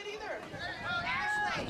it either. Ashley.